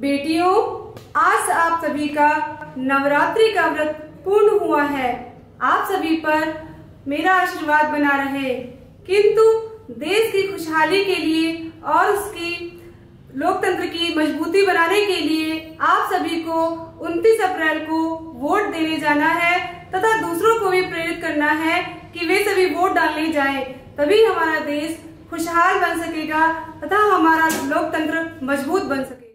बेटियों, आज आप सभी का नवरात्रि का व्रत पूर्ण हुआ है। आप सभी पर मेरा आशीर्वाद बना रहे। किंतु देश की खुशहाली के लिए और उसकी लोकतंत्र की मजबूती बनाने के लिए आप सभी को 29 अप्रैल को वोट देने जाना है तथा दूसरों को भी प्रेरित करना है कि वे सभी वोट डालने जाएँ। तभी हमारा देश खुशहाल बन सकेगा तथा हमारा लोकतंत्र मज़बूत बन सकेगा